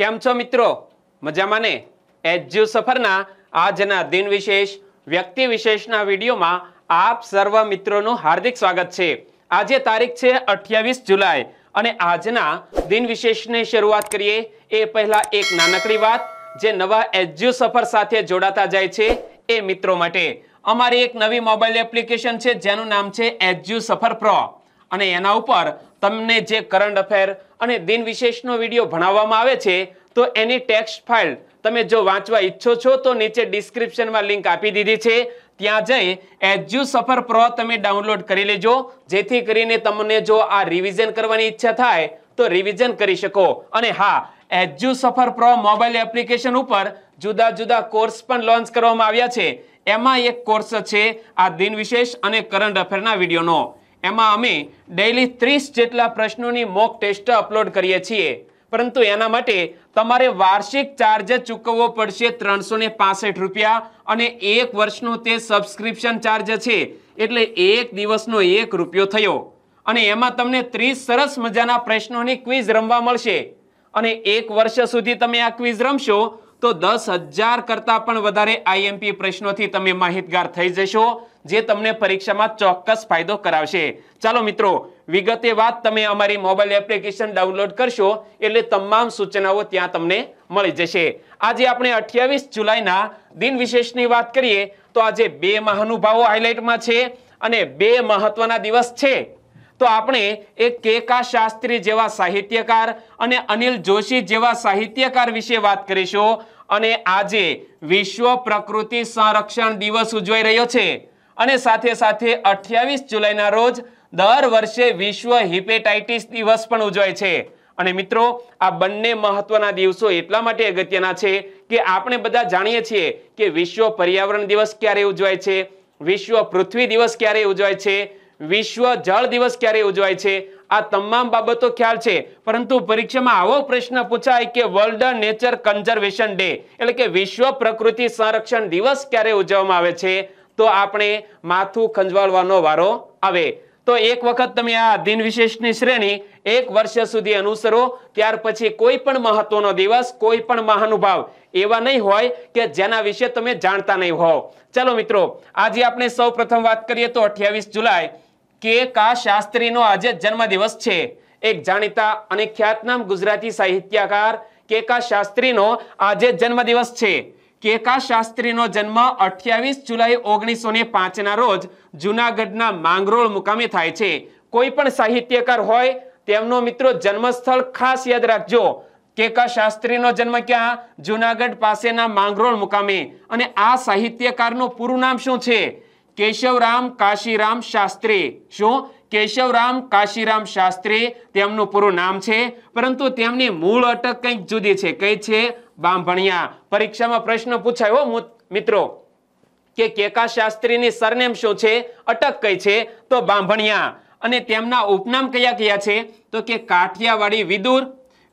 કેમ છો મિત્રો? મજામાં ને? એજ્યુ સફરના આજના દિન વિશેષ, વ્યક્તિ વિશેષના વિડીયોમાં આપ સર્વ મિત્રોનું હાર્દિક સ્વાગત છે. આજે તારીખ છે અઠ્યાવીસ જુલાઈ અને આજના દિન વિશેષની શરૂઆત કરીએ. એ પહેલા એક નાનકડી વાત, જે નવા એજ્યુ સફર સાથે જોડાતા જાય છે એ મિત્રો માટે. અમારી એક નવી મોબાઈલ એપ્લિકેશન છે, જેનું નામ છે એજ્યુ સફર પ્રો. અને એના ઉપર તમને જે કરંટ અફેર અને દિન વિશેષનો વીડિયો ભણાવવામાં આવે છે, તો એની ટેક્સ્ટ ફાઇલ તમે જો વાંચવા ઈચ્છો છો, તો નીચે ડિસ્ક્રિપ્શનમાં લિંક આપી દીધી છે. ત્યાં જઈ એજ્યુ સફર પ્રો તમે ડાઉનલોડ કરી લેજો, જેથી કરીને તમને જો આ રિવિઝન કરવાની ઈચ્છા થાય, તો રિવિઝન કરી શકો. અને હા એજ્યુ સફર પ્રો મોબાઈલ એપ્લિકેશન ઉપર જુદા જુદા કોર્સ પણ લોન્ચ કરવામાં આવ્યા છે. એમાં એક કોર્સ છે આ દિન વિશેષ અને કરંટ અફેરના વિડીયોનો એમાં અમે ડેઈલી ત્રીસ જેટલા પ્રશ્નોની મોક ટેસ્ટ અપલોડ કરીએ છીએ. પરંતુ એના માટે તમારે વાર્ષિક ચાર્જ ચૂકવવો પડશે ત્રણસો ને પાસઠ રૂપિયા અને એક વર્ષનો તે સબસ્ક્રિપ્શન ચાર્જ છે એટલે એક દિવસનો એક રૂપિયો થયો. અને એમાં તમને ત્રીસ સરસ મજાના પ્રશ્નોની ક્વિઝ રમવા મળશે. અને એક વર્ષ સુધી તમે આ ક્વિઝ રમશો તો દસ હજાર કરતાં પણ વધારે આઈએમપી પ્રશ્નોથી તમે માહિતગાર થઈ જશો. જે તમને પરીક્ષામાં ચોક્કસ ફાયદો કરાવશે. ચાલો મિત્રો, વિગતે વાત તમે અમારી મોબાઈલ એપ્લિકેશન ડાઉનલોડ કરશો, એટલે તમામ સૂચનાઓ ત્યાં તમને મળી જશે. આજે આપણે અઠ્યાવીસ જુલાઈના દિન વિશેષની વાત કરીએ, તો આજે બે મહાનુભાવો હાઇલાઇટમાં છે અને બે મહત્વના દિવસ છે. તો આપણે એક કેકા શાસ્ત્રી જેવા સાહિત્યકાર અને અનિલ જોશી જેવા સાહિત્યકાર વિશે વાત કરીશું. અને આજે વિશ્વ પ્રકૃતિ સંરક્ષણ દિવસ ઉજવાઈ રહ્યો છે. અને સાથે સાથે અઠ્યાવીસ જુલાઈના રોજ દર વર્ષે વિશ્વ હિપેટાઇટિસ દિવસ પણ ઉજવાય છે. અને મિત્રો, આ બંને મહત્વના દિવસો એટલા માટે અગત્યના છે કે આપણે બધા જાણીએ છીએ કે વિશ્વ પર્યાવરણ દિવસ ક્યારે ઉજવાય છે, વિશ્વ પૃથ્વી દિવસ ક્યારે ઉજવાય છે, વિશ્વ જળ દિવસ ક્યારે ઉજવાય છે, આ તમામ બાબતો ખ્યાલ છે. પરંતુ પરીક્ષામાં આવો પ્રશ્ન પૂછાય કે વર્લ્ડ નેચર કન્ઝર્વેશન ડે એટલે કે વિશ્વ પ્રકૃતિ સંરક્ષણ દિવસ ક્યારે ઉજવવામાં આવે છે તો આપણે માથું ખંજવાળવાનો વારો આવે. તો એક વખત તમે આ દિન વિશેષની શ્રેણી એક વર્ષ સુધી અનુસરો, ત્યાર પછી કોઈ પણ મહત્વનો દિવસ, કોઈ પણ મહાનુભાવ એવા નહીં હોય કે જેના વિશે તમે જાણતા નહીં હોવ. ચલો મિત્રો, આજે આપણે સૌ પ્રથમ વાત કરીએ તો અઠ્યાવીસ જુલાઈ કે કા શાસ્ત્રીનો આજે જન્મદિવસ છે. એક જાણીતા અને ખ્યાતનામ ગુજરાતી સાહિત્યકાર કે કા શાસ્ત્રીનો આજે જન્મદિવસ છે. કેકા શાસ્ત્રીનો જન્મ અઠ્યાવીસ જુલાઈ ઓગણીસો ને પાંચના રોજ જુનાગઢના માંગરોળ મુકામે થાય છે. કોઈ પણ સાહિત્યકાર હોય, તેમનો મિત્રો જન્મસ્થળ ખાસ યાદ રાખજો. કેકા શાસ્ત્રીનો જન્મ ક્યાં? જુનાગઢ પાસેના માંગરોળ મુકામે. અને આ સાહિત્યકારનું પૂરું નામ શું છે? કેશવરામ કાશીરામ શાસ્ત્રી. શું? કેશવરામ કાશીરામ શાસ્ત્રી તેમનું પૂરું નામ છે. પરંતુ તેમની મૂળ અટક કંઈક જુદી છે. કઈ છે? બાંભણિયા પરીક્ષામાં પ્રશ્ન પૂછાયો. મિત્રો, કે કેકા શાસ્ત્રીની સરનેમ શું છે? અટક કઈ છે? તો બામભણિયા અને તેમના ઉપનામ કયા કયા છે? તો કે કાઠિયાવાડી વિદુર,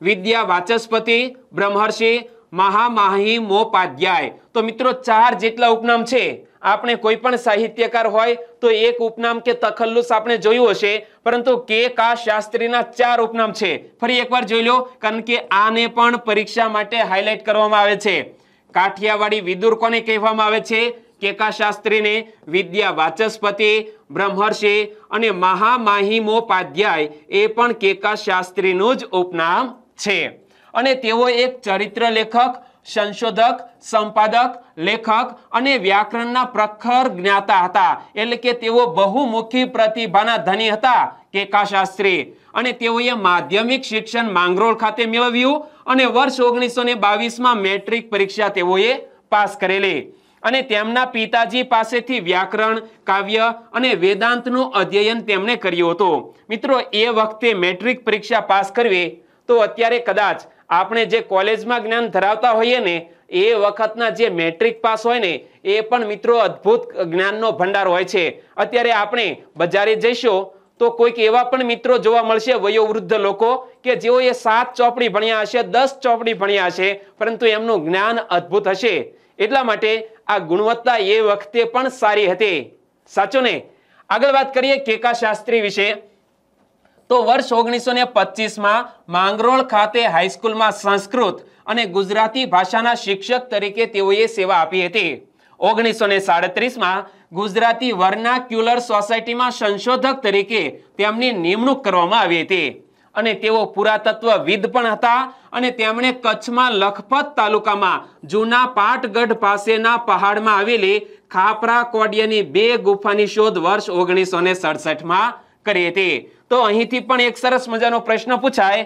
વિદ્યા વાચસ્પતિ, બ્રહ્મર્ષિ મહામાહિમોપાધ્યાય તો મિત્રો, ચાર જેટલા ઉપનામ છે. આપણે કોઈ પણ સાહિત્યકાર હોય તો એક ઉપનામ કે તખલ્લુસ આપણે જોયું હશે, પરંતુ કે કા શાસ્ત્રીના ચાર ઉપનામ છે? ફરી એકવાર જોઈ લો, કારણ કે આને પણ પરીક્ષા માટે હાઇલાઇટ કરવામાં આવે છે. કાઠિયાવાડી વિદુર કોને કહેવામાં આવે છે? કેકા શાસ્ત્રીને? વિદ્યા વાચસ્પતિ, બ્રહ્મર્ષિ અને મહામાહિમોપાધ્યાય, એ પણ કેકા શાસ્ત્રીનું જ ઉપનામ છે. અને તેઓ એક ચરિત્ર લેખક સંશોધક, સંપાદક, લેખક અને વ્યાકરણના પ્રખર જ્ઞાતા હતા. એટલે કે તેઓ બહુમુખી પ્રતિભાના ધની હતા કેકા શાસ્ત્રી અને તેઓએ માધ્યમિક શિક્ષણ માંગરોળ ખાતે મેળવ્યું અને વર્ષ ઓગણીસો ને બાવીસમાં મેટ્રિક પરીક્ષા તેઓએ પાસ કરેલી. અને તેમના પિતાજી પાસેથી વ્યાકરણ, કાવ્ય અને વેદાંતનું અધ્યયન તેમણે કર્યું હતું. મિત્રો, એ વખતે મેટ્રિક પરીક્ષા પાસ કરવી તો અત્યારે કદાચ આપણે જે કોલેજમાં જ્ઞાન ધરાવતા હોઈએ ને, એ વખતના જે મેટ્રિક પાસ હોય ને, એ પણ મિત્રો અદ્ભુત જ્ઞાનનો ભંડાર હોય છે. અત્યારે આપણે બજારે જઈશું, તો કોઈક એવા પણ મિત્રો જોવા મળશે, વયોવૃદ્ધ લોકો, કે જેઓ એ સાત ચોપડી ભણ્યા હશે, દસ ચોપડી ભણ્યા હશે, પરંતુ એમનું જ્ઞાન અદ્ભુત હશે. એટલા માટે આ ગુણવત્તા એ વખતે પણ સારી હતી. સાચો ને? આગળ વાત કરીએ કેકા શાસ્ત્રી વિશે. તો વર્ષ ઓગણીસો ને પચીસમાં માંગરોળ ખાતે હાઈસ્કૂલમાં સંસ્કૃત અને ગુજરાતી ભાષાના શિક્ષક તરીકે તેઓએ સેવા આપી હતી. ઓગણીસો ને સાડત્રીસમાં ગુજરાતી વર્નાક્યુલર સોસાયટીમાં સંશોધક તરીકે તેમની નિમણૂક કરવામાં આવી હતી. અને તેઓ પુરાતત્વવિદ પણ હતા અને તેમણે કચ્છમાં લખપત તાલુકામાં જૂના પાટગઢ પાસેના પહાડમાં આવેલી ખાપરા કોડિયાની બે ગુફાની શોધ વર્ષ ઓગણીસો ને સડસઠમાં કરી હતી. તો અહીંથી પણ એક સરસ મજાનો પ્રશ્ન પૂછાય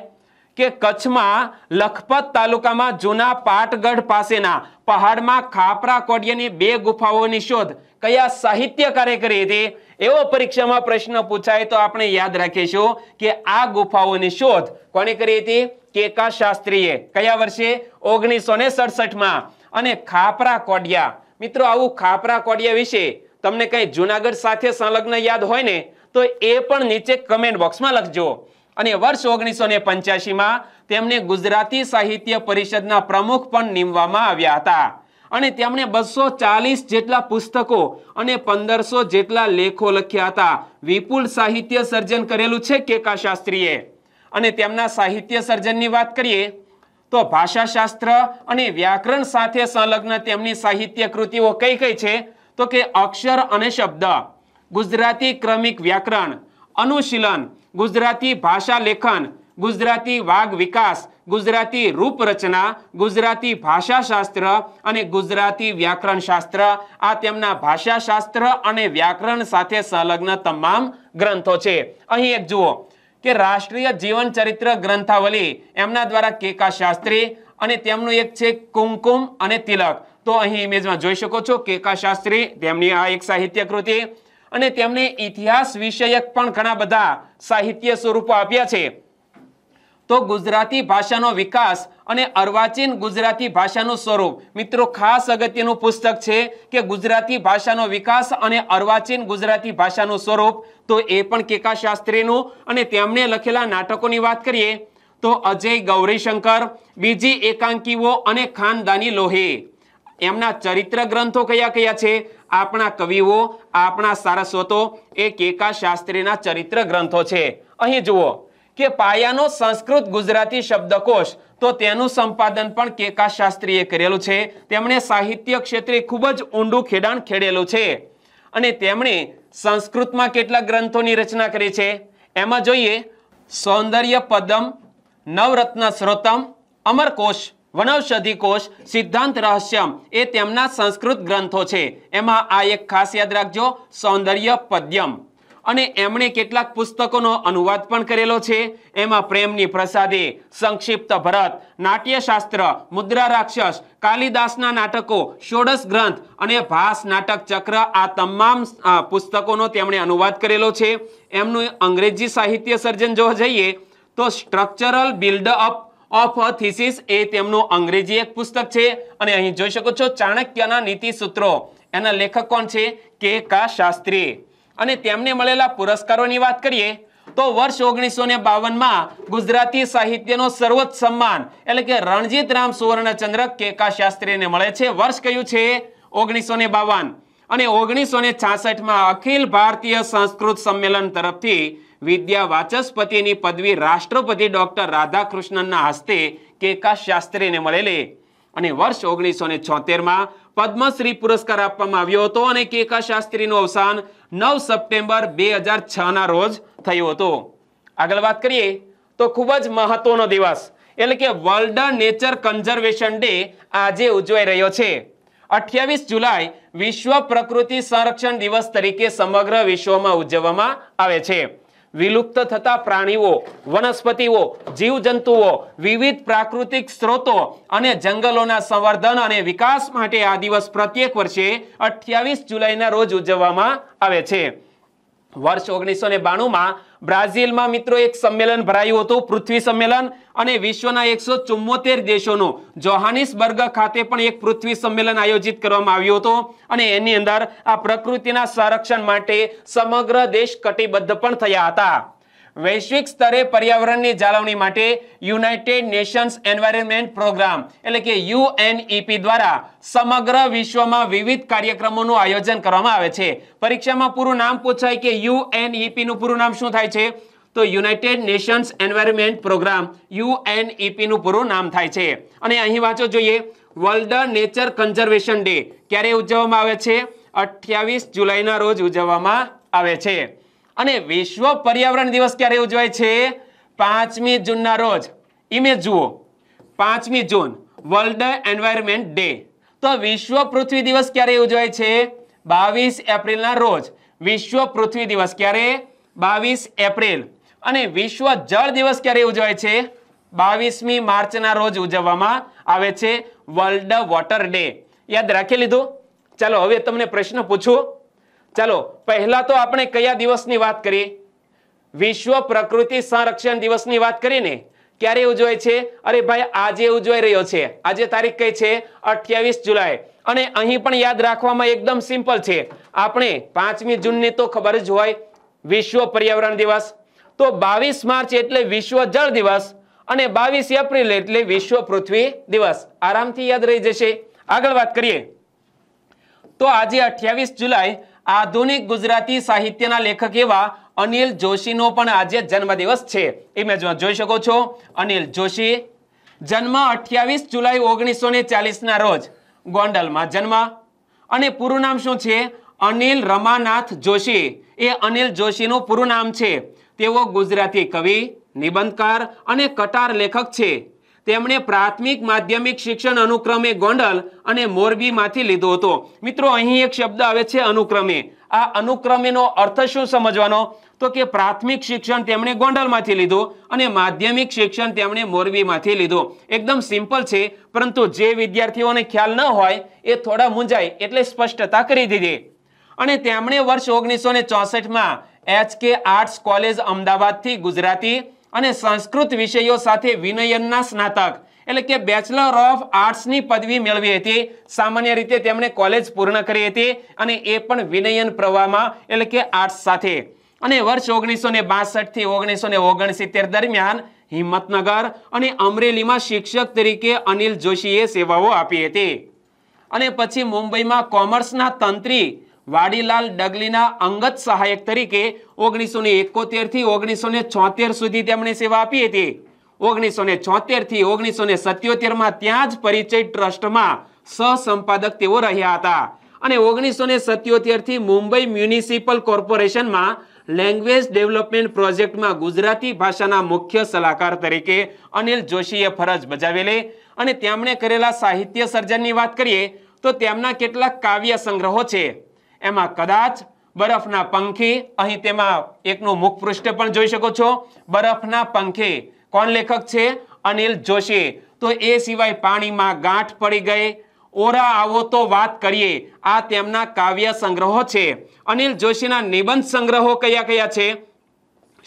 કે કચ્છમાં લખપત તાલુકામાં જૂના પાટગઢ પાસેના પહાડમાં ખાપરા કોડિયાની બે ગુફાઓની શોધ કયા સાહિત્યકારે કરી હતી? એવો પરીક્ષામાં પ્રશ્ન પૂછાય તો આપણે યાદ રાખીશું કે આ ગુફાઓની શોધ કોણે કરી હતી? કેકા શાસ્ત્રીએ. કયા વર્ષે? ઓગણીસો ને સડસઠમાં. અને ખાપરા કોડિયા. મિત્રો, આવું ખાપરા કોડિયા વિશે તમને કઈ જુનાગઢ સાથે સંલગ્ન યાદ હોય ને તો એ પણ નીચે કમેન્ટ બોક્સમાં લખજો. અને વર્ષ ઓગણીસો ને પંચ્યાસીમાં તેમને ગુજરાતી સાહિત્ય પરિષદના પ્રમુખ પણ નીમવામાં આવ્યા હતા. અને તેમણે બસો ચાલીસ જેટલા પુસ્તકો અને પંદરસો જેટલા લેખો લખ્યા હતા. વિપુલ સાહિત્ય સર્જન કરેલું છે કેકા શાસ્ત્રીએ? અને તેમના સાહિત્ય સર્જનની વાત કરીએ, તો ભાષાશાસ્ત્ર અને વ્યાકરણ સાથે સંલગ્ન તેમની સાહિત્ય કૃતિઓ કઈ કઈ છે? તો કે અક્ષર અને શબ્દ. ગુજરાતી ક્રમિક વ્યાકરણ, અનુશીલન, ગુજરાતી ભાષા લેખન, ગુજરાતી વાગ વિકાસ, ગુજરાતી રૂપરચના, ગુજરાતી ભાષાશાસ્ત્ર અને ગુજરાતી વ્યાકરણ શાસ્ત્ર આ તેમના ભાષાશાસ્ત્ર અને વ્યાકરણ સાથે સંલગ્ન તમામ ગ્રંથો છે. અહીં એક જુઓ કે રાષ્ટ્રીય જીવન ચરિત્ર ગ્રંથાવલી એમના દ્વારા કેકા શાસ્ત્રી અને તેમનું એક છે કુમકુમ અને તિલક. તો અહીં ઇમેજમાં જોઈ શકો છો કેકા શાસ્ત્રી, તેમની આ એક સાહિત્ય કૃતિ અને તેમણે ઇતિહાસ વિષયક પણ ઘણા બધા સાહિત્ય સ્વરૂપો આપ્યા છે. તો ગુજરાતી ભાષાનો વિકાસ અને અર્વાચીન ગુજરાતી ભાષાનું સ્વરૂપ. મિત્રો, ખાસ અગત્યનું પુસ્તક છે કે ગુજરાતી ભાષાનો વિકાસ અને અર્વાચીન ગુજરાતી ભાષાનું સ્વરૂપ. તો એ પણ કેકા શાસ્ત્રીનું અને તેમણે લખેલા નાટકોની વાત કરીએ તો અજય ગૌરીશંકર, બીજી એકાંકીઓ અને ખાનદાની લોહી. એમના ચરિત્ર ગ્રંથો કયા કયા છે? આપણા કવિઓ, આપણા સારસ્વતો એ કેકા શાસ્ત્રીના ચરિત્ર ગ્રંથો છે. અહીં જુઓ કે પાયાનો સંસ્કૃત ગુજરાતી શબ્દકોશ તો તેનું સંપાદન પણ કેકા શાસ્ત્રીએ કરેલું છે. તેમણે સાહિત્ય ક્ષેત્રે ખૂબ જ ઊંડું ખેડાણ ખેડેલું છે. અને તેમણે સંસ્કૃતમાં કેટલા ગ્રંથોની રચના કરી છે. એમાં જોઈએ સૌંદર્ય પદમ નવરત્ન સ્રોતમ, અમરકોશ વનૌષધિ કોશ સિદ્ધાંત રહસ્યમ એ તેમના સંસ્કૃત ગ્રંથો છે. એમાં આ એક ખાસ યાદ રાખજો, સૌંદર્ય પદ્યમ. અને એમણે કેટલાક પુસ્તકોનો અનુવાદ પણ કરેલો છે. એમાં પ્રેમની પ્રસાદે સંક્ષિપ્ત ભરત, નાટ્યશાસ્ત્ર, મુદ્રા રાક્ષસ, કાલિદાસના નાટકો, ષોડશ ગ્રંથ અને ભાસ નાટક ચક્ર આ તમામ પુસ્તકોનો તેમણે અનુવાદ કરેલો છે. એમનું અંગ્રેજી સાહિત્ય સર્જન જોવા જઈએ તો સ્ટ્રક્ચરલ બિલ્ડઅપ ઓફ થિસિસ એ તેમનું અંગ્રેજી એક પુસ્તક છે. અને અહીં જોઈ શકો છો ચાણક્યના નીતિ સૂત્રો. એના લેખક કોણ છે? કે કા શાસ્ત્રી. અને તેમને મળેલા પુરસ્કારોની વાત કરીએ, તો વર્ષ ઓગણીસો ને બાવનમાં ગુજરાતી સાહિત્યનો સર્વોચ્ચ સન્માન, એટલે કે રણજીત રામ સુવર્ણચંદ્રક કે કા શાસ્ત્રીને મળે છે. વર્ષ કયું છે? ઓગણીસો ને બાવન. અને ઓગણીસો ને છાસઠમાં અખિલ ભારતીય સંસ્કૃત સંમેલન તરફથી વિદ્યા વાચસ્પતિની પદવી રાષ્ટ્રપતિ ડોક્ટર રાધાકૃષ્ણનના હસ્તે કેકા શાસ્ત્રીને મળેલી. અને વર્ષ ઓગણીસો ને છોતેરમાં પદ્મશ્રી પુરસ્કાર આપવામાં આવ્યો હતો અને કેકા શાસ્ત્રીનું અવસાન નવ સપ્ટેમ્બર બે હજાર છ ના રોજ થયું હતું. આગળ વાત કરીએ તો ખૂબ જ મહત્વનો દિવસ, એટલે કે વર્લ્ડ નેચર કન્ઝર્વેશન ડે આજે ઉજવાઈ રહ્યો છે. અઠ્યાવીસ જુલાઈ વિશ્વ પ્રકૃતિ સંરક્ષણ દિવસ તરીકે સમગ્ર વિશ્વમાં ઉજવવામાં આવે છે. વિલુપ્ત થતા પ્રાણીઓ, વનસ્પતિઓ, જીવજંતુઓ, વિવિધ પ્રાકૃતિક સ્ત્રોતો અને જંગલોના સંવર્ધન અને વિકાસ માટે આ દિવસ પ્રત્યેક વર્ષે અઠ્યાવીસ જુલાઈના રોજ ઉજવવામાં આવે છે. વર્ષ ઓગણીસો ને બાણુંમાં બ્રાઝિલમાં મિત્રો એક સંમેલન ભરાયું હતું, પૃથ્વી સંમેલન અને વિશ્વના એકસો ચુમ્મોતેર દેશોનું. જોહાનિસબર્ગ ખાતે પણ એક પૃથ્વી સંમેલન આયોજિત કરવામાં આવ્યું હતું અને એની અંદર આ પ્રકૃતિના સંરક્ષણ માટે સમગ્ર દેશ કટિબદ્ધ પણ થયા હતા. વૈશ્વિક સ્તરે પર્યાવરણની જાળવણી માટે યુનાઇટેડ નેશન્સ એન્વાયરમેન્ટ પ્રોગ્રામ, એટલે કે યુએનઈપી દ્વારા સમગ્ર વિશ્વમાં વિવિધ કાર્યક્રમોનું આયોજન કરવામાં આવે છે. પરીક્ષામાં પૂરું નામ પૂછાય કે યુએનઈપી નું પૂરું નામ શું થાય છે? તો United Nations Environment Programme UNEP નું પૂરું નામ થાય છે. અને અહીં વાંચો જોઈએ. વર્લ્ડ નેચર કન્ઝર્વેશન ડે ક્યારે ઉજવવામાં આવે છે? અઠ્યાવીસ જુલાઈના રોજ ઉજવવામાં આવે છે. અને વિશ્વ પર્યાવરણ દિવસ ક્યારે ઉજવાય છે? પાંચમી જૂનના રોજ. ઇમેજ જુઓ. પાંચમી જૂન વર્લ્ડ એન્વાયરમેન્ટ ડે તો વિશ્વ પૃથ્વી દિવસ ક્યારે ઉજવાય છે? બાવીસ એપ્રિલના રોજ. વિશ્વ પૃથ્વી દિવસ ક્યારે? બાવીસ એપ્રિલ. અને વિશ્વ જળ દિવસ ક્યારે ઉજવાય છે? બાવીસમી માર્ચના રોજ ઉજવવામાં આવે છે વર્લ્ડ વોટર ડે યાદ રાખી લીધું? ચાલો હવે તમને પ્રશ્ન પૂછું. ચાલો, પહેલા તો આપણે કયા દિવસની વાત કરીએ? વિશ્વ પ્રકૃતિ સંરક્ષણ દિવસની વાત કરીને ક્યારે ઉજવાય છે? અરે ભાઈ, આજે ઉજવાઈ રહ્યો છે. આજે તારીખ કઈ છે? અઠ્યાવીસ જુલાઈ. અને અહીં પણ યાદ રાખવામાં એકદમ સિમ્પલ છે. આપણે પાંચમી જૂનની તો ખબર જ હોય, વિશ્વ પર્યાવરણ દિવસ. તો બાવીસ માર્ચ એટલે વિશ્વ જળ દિવસ અને બાવીસ એપ્રિલ એટલે વિશ્વ પૃથ્વી દિવસ. આરામથી યાદ રહી જશે. આગળ વાત કરીએ. તો આજે અઠ્યાવીસ જુલાઈ આધુનિક ગુજરાતી સાહિત્યના લેખક એવા અનિલ જોશીનો પણ આજે જન્મદિવસ છે. ઇમેજમાં જોઈ શકો છો. અનિલ જોશી જન્મ અઠ્યાવીસ જુલાઈ ઓગણીસો ને ચાલીસના રોજ ગોંડલમાં જન્મ. અને પૂરું નામ શું છે? અનિલ રમાનાથ જોશી. એ અનિલ જોશીનું પૂરું નામ છે. તેઓ ગુજરાતી કવિ, નિબંધકાર અને કટાર લેખક છે. તેમણે પ્રાથમિક માધ્યમિક શિક્ષણ અનુક્રમે ગોંડલ અને મોરબીમાંથી લીધો હતો. મિત્રો, અહીં એક શબ્દ આવે છે અનુક્રમે. આ અનુક્રમેનો અર્થ શું સમજવાનો? તો કે પ્રાથમિક શિક્ષણ તેમણે ગોંડલમાંથી લીધું અને માધ્યમિક શિક્ષણ તેમણે મોરબીમાંથી લીધું. એકદમ સિમ્પલ છે, પરંતુ જે વિદ્યાર્થીઓને ખ્યાલ ન હોય, એ થોડા મૂંઝાય એટલે સ્પષ્ટતા કરી દીધી. અને તેમણે વર્ષ ઓગણીસો ને ચોસઠમાં એચ કે આર્ટ્સ કોલેજ અમદાવાદથી ગુજરાતી અને સંસ્કૃત વિષયો સાથે વિનયનના સ્નાતક. એટલે કે બેચલર ઓફ આર્ટ્સની પદવી મેળવી હતી. સામાન્ય રીતે તેમણે કોલેજ પૂર્ણ કરી હતી અને એ પણ વિનયન પ્રવાહમાં, એટલે કે આર્ટ્સ સાથે. અને વર્ષ ઓગણીસો ને બાસઠથી ઓગણીસો ને ઓગણસિત્તેર દરમિયાન હિંમતનગર અને અમરેલીમાં શિક્ષક તરીકે અનિલ જોશીએ સેવાઓ આપી હતી. અને પછી મુંબઈમાં કોમર્સના તંત્રી વાડીલાલ ડગલીના અંગત સહાયક તરીકે ઓગણીસો ને એકોતેરથી ઓગણીસો ને છોતેર સુધી તેમણે સેવા આપી હતી. ઓગણીસો ને છોતેરથી ઓગણીસો ને સત્યોતેરમાં ત્યાં જ પરિચય ટ્રસ્ટમાં સહસંપાદક તેઓ રહ્યા હતા. અને ઓગણીસો ને સત્યોતેરથી મુંબઈ મ્યુનિસિપલ કોર્પોરેશનમાં લેંગ્વેજ ડેવલપમેન્ટ પ્રોજેક્ટમાં ગુજરાતી ભાષાના મુખ્ય સલાહકાર તરીકે અનિલ જોશીએ ફરજ બજાવેલી. અને તેમણે કરેલા સાહિત્ય સર્જનની વાત કરીએ તો તેમના કેટલાક કાવ્ય સંગ્રહો છે. એમાં કદાચ બરફના પંખી, અહીં તેમાં એકનું મુખ પૃષ્ઠ પણ જોઈ શકો છો. બરફના પંખી. કોણ લેખક છે? અનિલ જોશી. તો એ સિવાય પાણીમાં ગાંઠ પડી ગઈ. ઓરા, આવો તો વાત કરીએ. આ તેમના કાવ્ય સંગ્રહો છે. અનિલ જોશીના નિબંધ સંગ્રહો કયા કયા છે?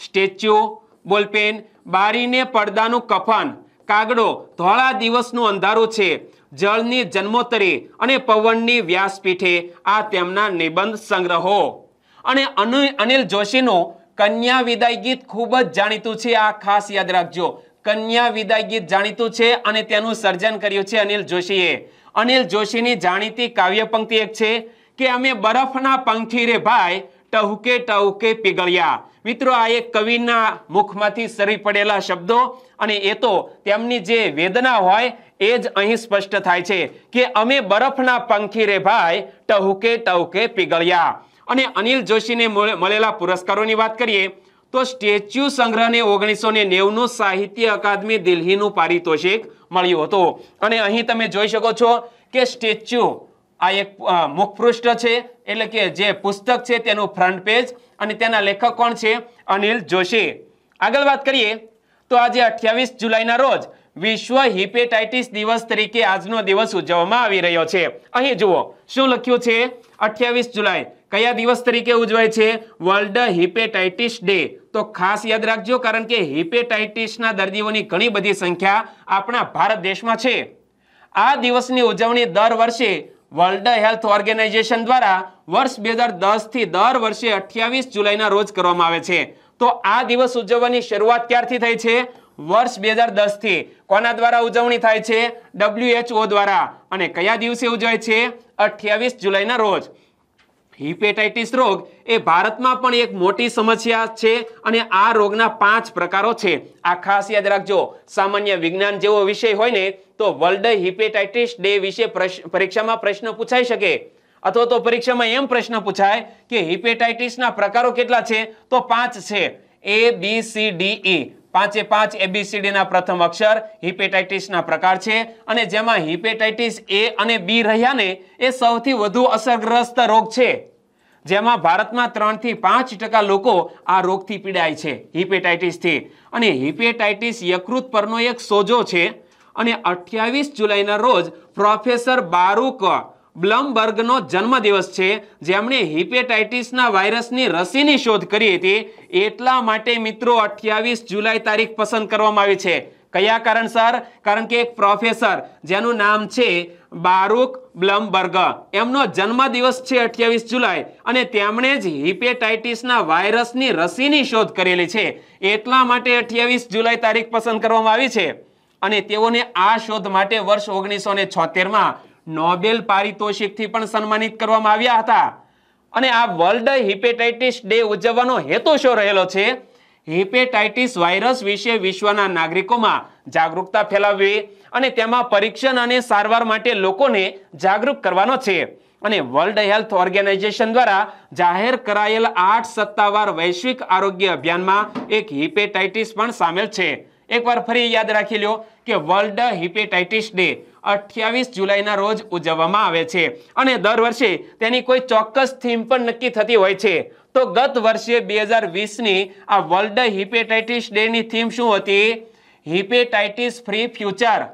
સ્ટેચ્યુ, બોલપેન, બારીને પડદાનું કફન, કાગડો, ધોળા દિવસનું અંધારું છે. જળની જન્મોત્તરી અને પવનની વ્યાસપીઠે આ તેમના નિબંધ સંગ્રહો. અને અનુ- અનિલ જોશીનું કન્યા વિદાય ગીત ખૂબ જ જાણીતું છે, આ ખાસ યાદ રાખજો. કન્યા વિદાય ગીત જાણીતું છે અને તેનું સર્જન કર્યું છે અનિલ જોશીએ. અનિલ જોશીની જાણીતી કાવ્ય પંક્તિ એક છે કે, અમે બરફના પંખી રે ભાઈ, ટહુકે ટહુકે પીગળ્યા. મિત્રો, આ એક કવિના મુખમાંથી સરી પડેલા શબ્દો અને એ તો તેમની જે વેદના હોય એ જ અહીં સ્પષ્ટ થાય છે કે અમે બરફના પંખી રે ભાઈ, ટહુકે ટહુકે પીગળ્યા. અને અનિલ જોશીને મળે- મળેલા પુરસ્કારોની વાત કરીએ, તો સ્ટેચ્યુ સંગ્રહને ઓગણીસો ને નેવનું સાહિત્ય અકાદમી દિલ્હીનું પારિતોષિક મળ્યું હતું. અને અહીં તમે જોઈ શકો છો કે સ્ટેચ્યુ આ એક મુખપૃષ્ઠ છે, એટલે કે જે પુસ્તક છે તેનું ફ્રન્ટ પેજ અને તેના લેખક કોણ છે? અનિલ જોશી. આગળ વાત કરીએ, તો આજે અઠ્યાવીસ જુલાઈના રોજ વિશ્વ હિપેટાઇટિસ દિવસ તરીકે આજનો દિવસ ઉજવવામાં આવી રહ્યો છે. અહીં જુઓ, શું લખ્યું છે? અઠ્યાવીસ જુલાઈ. કયા દિવસ તરીકે ઉજવાય છે? World Hepatitis Day. તો ખાસ યાદ રાખજો, કારણ કે હિપેટાઇટિસના દર્દીઓની ઘણી બધી સંખ્યા આપણા ભારત દેશમાં છે. આ દિવસની ઉજવણી દર વર્ષે વર્લ્ડ હેલ્થ ઓર્ગેનાઇઝેશન દ્વારા વર્ષ બે હજાર દસથી દર વર્ષે અઠ્યાવીસ જુલાઈના રોજ કરવામાં આવે છે. તો આ દિવસ ઉજવવાની શરૂઆત ક્યારથી થઈ છે? વર્ષ બે હજારથી કોના દ્વારા ઉજવણી થાય છે? WHO દ્વારા. અને કયા દિવસે ઉજવાય છે? અઠ્યાવીસ જુલાઈના રોજ. હિપેટાઇટિસ રોગ એ ભારતમાં પણ એક મોટી સમસ્યા છે અને આ રોગના પાંચ પ્રકારો છે. આ ખાસ યાદ રાખજો, સામાન્ય વિજ્ઞાન જેવો વિષય હોય ને, તો વર્લ્ડ હિપેટાઇટિસ ડે વિશે પરીક્ષામાં પ્રશ્ન પૂછાઈ શકે. અથવા તો પરીક્ષામાં એમ પ્રશ્ન પૂછાય કે હિપેટાઇટિસના પ્રકારો કેટલા છે? તો પાંચ છે. એ બી સી ડી ઈ પાંચે પાંચ એબીસીડી ના પ્રથમ અક્ષર, હિપેટાઇટિસના પ્રકાર છે. અને જેમાં હિપેટાઇટિસ એ અને બી રહ્યા ને, એ સૌથી વધુ અસરગ્રસ્ત રોગ છે. જેમાં ભારતમાં ત્રણથી પાંચ ટકા લોકો આ રોગથી પીડાય છે, હિપેટાઇટિસથી. અને હિપેટાઇટિસ યકૃત પરનો એક સોજો છે. અને અઠ્યાવીસ જુલાઈના રોજ પ્રોફેસર બારુક બ્લમબર્ગનો જન્મદિવસ છે. જેમણે હિપેટાઇટિસના વાયરસની રસીની શોધ કરી હતી. એટલા માટે મિત્રો અઠ્યાવીસ જુલાઈ તારીખ પસંદ કરવામાં આવી છે. કયા કારણસર કારણ કે એક પ્રોફેસર, જેનું નામ છે બારુક બ્લમબર્ગ. એમનો જન્મદિવસ છે અઠ્યાવીસ જુલાઈ અને તેમણે જ હિપેટાઇટિસના વાયરસની રસીની શોધ કરેલી છે. એટલા માટે અઠ્યાવીસ જુલાઈ તારીખ પસંદ કરવામાં આવી છે. અને તેઓને આ શોધ માટે વર્ષ ઓગણીસો ને છોતેરમાં નોબેલ પારિતોષિકથી પણ સન્માનિત કરવામાં આવ્યા હતા. અને આ વર્લ્ડ હિપેટાઇટિસ ડે ઉજવવાનો હેતુ શું રહેલો છે? હિપેટાઇટિસ વાયરસ વિશે વિશ્વના નાગરિકોમાં જાગૃતતા ફેલાવવી અને તેમાં પરીક્ષણ અને સારવાર માટે લોકોને જાગૃત કરવાનો છે. અને વર્લ્ડ હેલ્થ ઓર્ગેનાઇઝેશન દ્વારા જાહેર કરાયેલ આઠ સત્તાવાર વૈશ્વિક આરોગ્ય અભિયાનમાં એક હિપેટાઇટિસ પણ સામેલ છે. એકવાર ફરી યાદ રાખી લો કે વર્લ્ડ હિપેટાઇટિસ ડે અઠ્યાવીસ જુલાઈના રોજ ઉજવવામાં આવે છે. અને દર વર્ષે તેની કોઈ ચોક્કસ થીમ પણ નક્કી થતી હોય છે. તો ગત વર્ષે બે હજાર વીસની આ વર્લ્ડ હિપેટાઇટિસ ડેની થીમ શું હતી? Hepatitis free future.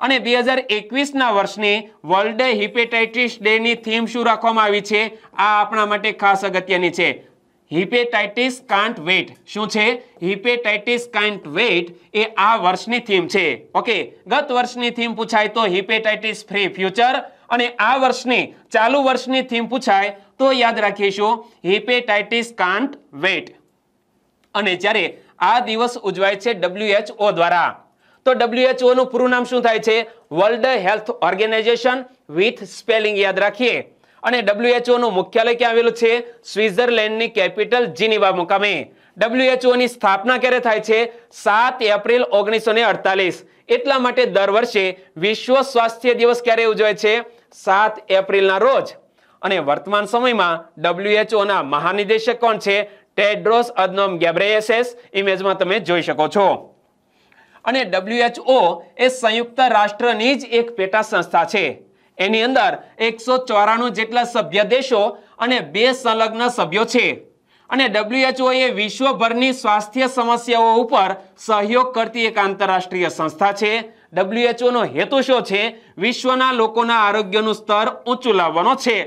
અને બે હજાર એકવીસના વર્ષની વર્લ્ડ હિપેટાઇટિસ ડેની થીમ શું રાખવામાં આવી છે? આ આપણા માટે ખાસ અગત્યની છે. હિપેટાઇટિસ કાન્ટ વેટ શું છે? હિપેટાઇટિસ કાન્ટ વેટ એ આ વર્ષની થીમ છે. ઓકે, ગત વર્ષની થીમ પૂછાય તો હિપેટાઇટિસ ફ્રી ફ્યુચર અને આ વર્ષની, ચાલુ વર્ષની થીમ પૂછાય તો યાદ રાખીશું, હિપેટાઇટિસ કાન્ટ વેટ અને જ્યારે આ દિવસ ઉજવાય છે ડબલ્યુએચઓ દ્વારા, તો ડબલ્યુએચઓનું પૂરું નામ શું થાય છે? World Health Organization with spelling યાદ રાખીએ. અને WHO નું મુખ્યાલય ક્યાં આવેલું છે? સ્વિટ્ઝરલેન્ડની કેપિટલ જીનીવા મુકામે. WHO ની સ્થાપના ક્યારે થાય છે? સાત એપ્રિલ ઓગણીસો એટલા માટે દર વર્ષે વિશ્વ સ્વાસ્થ્ય દિવસ ક્યારે ઉજવાય છે? સાત એપ્રિલના રોજ. અને વર્તમાન સમયમાં ડબ્લ્યુએચઓના મહાનિદેશક કોણ છે? ટેડ્રોસ અદનોમ ગેબ્રેએસએસ ઇમેજમાં તમે જોઈ શકો છો. અને ડબ્લ્યુએચઓ એ સંયુક્ત રાષ્ટ્રની જ એક પેટા સંસ્થા છે. એની અંદર એકસો ચોરાણું જેટલા સભ્ય દેશો અને બે સંલગ્ન સભ્યો છે. અને ડબ્લ્યુએચઓ એ વિશ્વભરની સ્વાસ્થ્ય સમસ્યાઓ ઉપર સહયોગ કરતી એક આંતરરાષ્ટ્રીય સંસ્થા છે. ડબ્લ્યુએચઓનો હેતુ શું છે? વિશ્વના લોકોના આરોગ્યનું સ્તર ઊંચું લાવવાનો છે.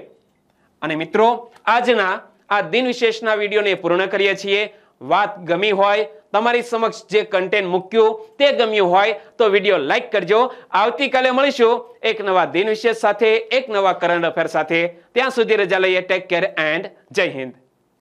અને મિત્રો, આજના આ દિન વિશેષના વિડીયોને પૂર્ણ કરીએ છીએ. વાત ગમી હોય તમારી સમક્ષ જે કન્ટેન્ટ મૂક્યું તે ગમ્યું હોય તો વીડિયો લાઈક કરજો. આવતીકાલે મળીશું એક નવા દિન વિશેષ સાથે, એક નવા કરંટ અફેર સાથે. ત્યાં સુધી રજા લઈએ. ટેક કેર એન્ડ જય હિન્દ